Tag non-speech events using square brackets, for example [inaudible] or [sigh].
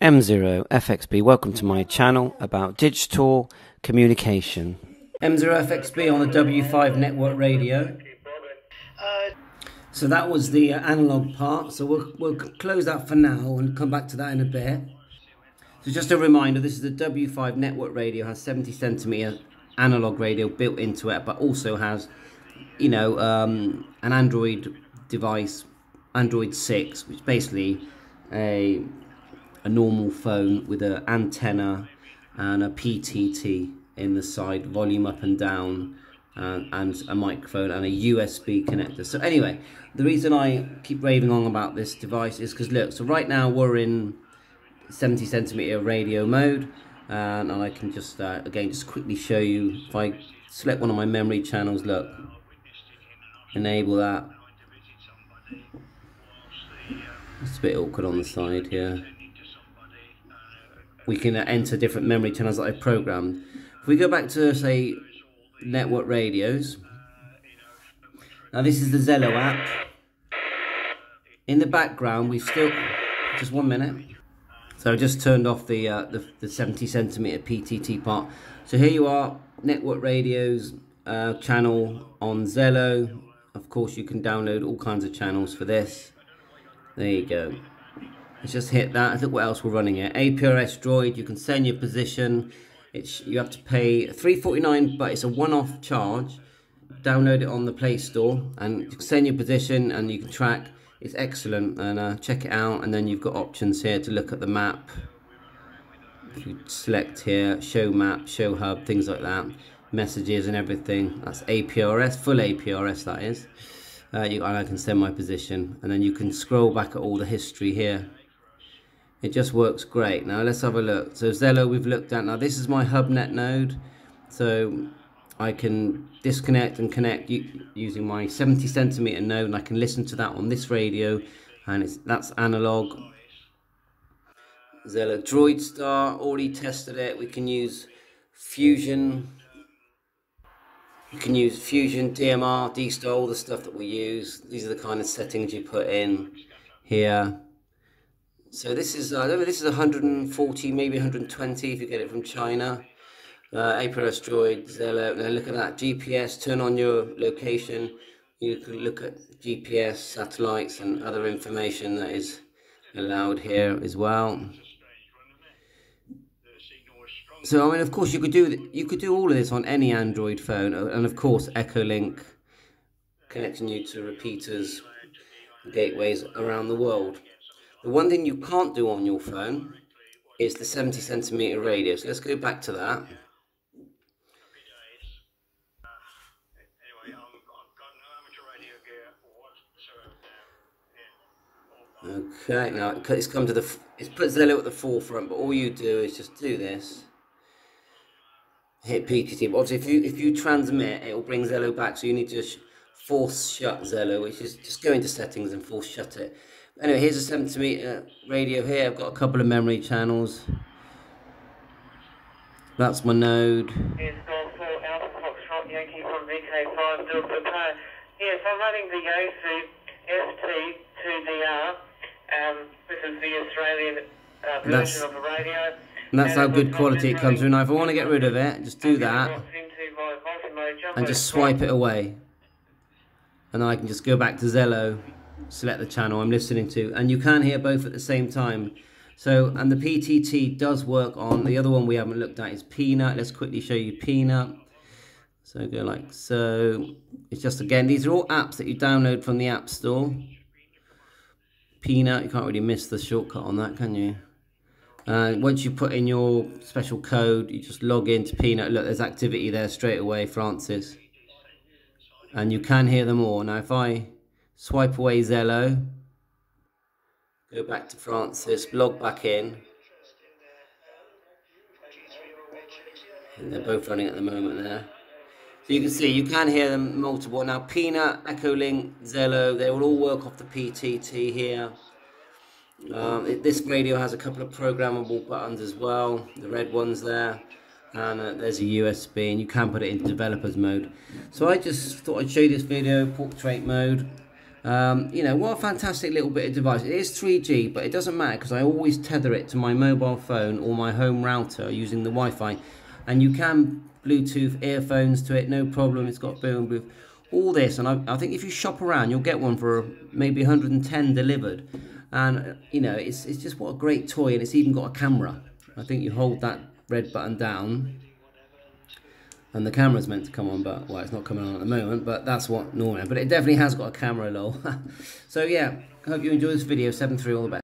M0FXB. Welcome to my channel about digital communication. M0FXB on the W5 network radio. So that was the uh, analog part. So we'll, we'll close that for now and come back to that in a bit. So just a reminder, this is the W5 network radio, has 70 centimeter analog radio built into it, but also has, you know, um, an Android device, Android 6, which basically a a normal phone with an antenna and a PTT in the side, volume up and down, and, and a microphone and a USB connector. So anyway, the reason I keep raving on about this device is because look, so right now we're in 70 centimeter radio mode, and, and I can just uh, again just quickly show you if I select one of my memory channels. Look, enable that. It's a bit awkward on the side here we can enter different memory channels that I've programmed. If we go back to, say, network radios, now this is the Zello app. In the background, we've still, just one minute. So I just turned off the, uh, the, the 70 centimeter PTT part. So here you are, network radios uh, channel on Zello. Of course, you can download all kinds of channels for this. There you go. Let's just hit that. Look what else we're running here. APRS Droid. You can send your position. It's you have to pay 3.49, but it's a one-off charge. Download it on the Play Store and you can send your position and you can track. It's excellent and uh, check it out. And then you've got options here to look at the map. If you select here, show map, show hub, things like that, messages and everything. That's APRS, full APRS that is. Uh, you, and I can send my position, and then you can scroll back at all the history here it just works great. Now let's have a look. So Zello we've looked at. Now this is my HubNet node. So I can disconnect and connect using my 70 centimeter node and I can listen to that on this radio and it's that's analog. Zello DroidStar, already tested it. We can use Fusion. You can use Fusion, DMR, D-Star, all the stuff that we use. These are the kind of settings you put in here. So this is, I this is 140, maybe 120 if you get it from China. Uh, Droid, Zello, now look at that, GPS, turn on your location. You can look at GPS, satellites and other information that is allowed here as well. So I mean, of course, you could do you could do all of this on any Android phone, uh, and of course, Echolink connecting you to repeaters, gateways around the world. The one thing you can't do on your phone is the 70 centimeter radius. Let's go back to that. Okay, now it's come to the, it's put Zello at the forefront, but all you do is just do this. Hit PTT. But obviously, if you if you transmit, it will bring Zello back. So you need to force shut Zello, which is just go into settings and force shut it. Anyway, here's a 70 meter radio here. I've got a couple of memory channels. That's my node. Yes, I'm running the Yaesu FT2DR. Um, this is the Australian uh, version that's, of the radio. And that's and how good quality it comes through. Now, if I want to get rid of it, just do that. And just swipe it away. And I can just go back to Zello select the channel I'm listening to and you can hear both at the same time. So and the PTT does work on the other one we haven't looked at is Peanut. Let's quickly show you Peanut. So go like so. It's just again these are all apps that you download from the App Store. Peanut you can't really miss the shortcut on that can you? Uh, once you put in your special code you just log into Peanut. Look there's activity there straight away Francis. And you can hear them all. Now if I swipe away Zello, go back to Francis, log back in. And they're both running at the moment there. So you can see, you can hear them multiple. Now Peanut, Echolink, Zello, they will all work off the PTT here. Um, it, this radio has a couple of programmable buttons as well, the red ones there. And uh, there's a USB and you can put it into developers mode. So I just thought I'd show you this video, portrait mode. Um, you know, what a fantastic little bit of device. It is 3G, but it doesn't matter because I always tether it to my mobile phone or my home router using the Wi-Fi. And you can Bluetooth earphones to it, no problem. It's got boom, boom. All this, and I, I think if you shop around, you'll get one for maybe 110 delivered. And, you know, it's, it's just what a great toy, and it's even got a camera. I think you hold that red button down and the camera's meant to come on, but well, it's not coming on at the moment. But that's what normally. But it definitely has got a camera, lol. [laughs] so yeah, hope you enjoy this video. Seven three, all the best.